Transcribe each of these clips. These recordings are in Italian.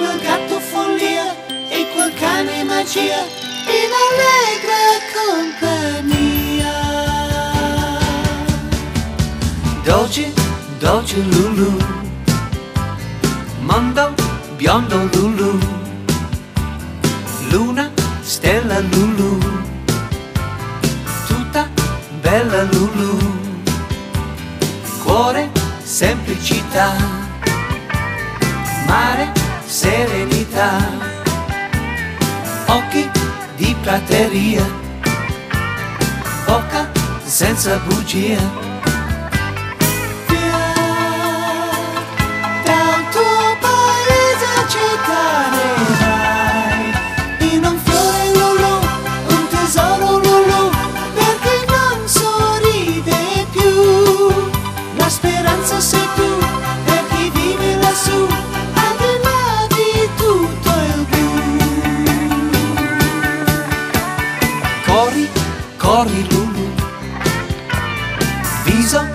quel gatto follia e quel cane magia in allegra compagnia. Dolce, dolce Lulu, mondo biondo Lulu, luna, stella Lulu, tutta bella Lulu, cuore, semplicità, mare, serenità, occhi di prateria, bocca senza bugia. Corri Lulu, viso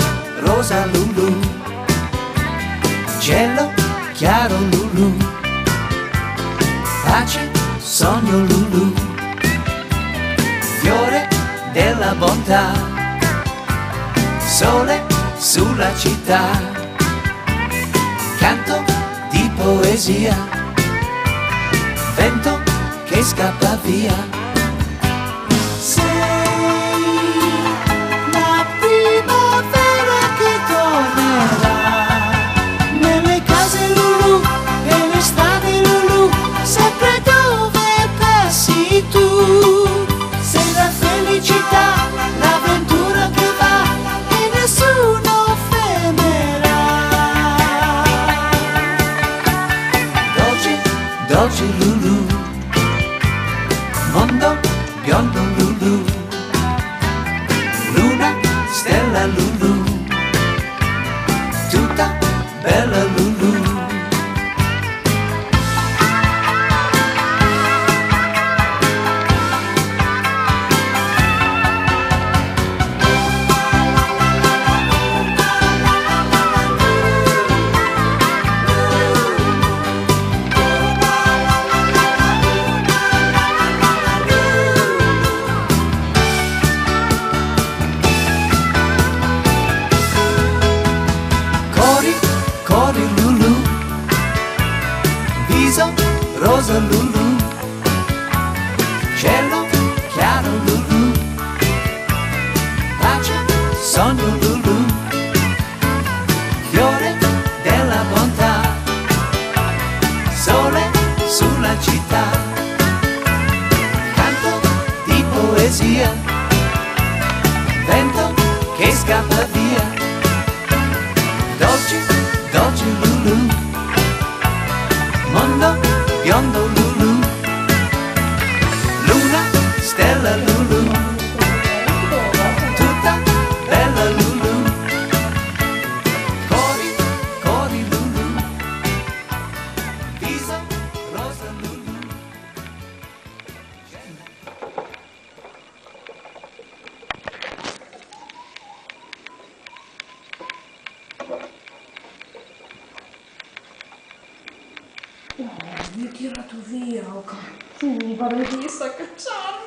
rosa Lulu, cielo chiaro Lulu, pace, sogno Lulu, fiore della bontà, sole sulla città, canto di poesia, vento che scappa via. Dolce Lulu, mondo biondo Lulu, luna, stella Lulu, tutta bella Lulu. Rosa Lulu, cielo chiaro Lulu, pace, sogno Lulu, fiore della bontà, sole sulla città, canto di poesia, vento che scappa via. Dolce, dolce Lulu, Mi hai tirato via, oh, Sì, mi pare che mi sta cacciando.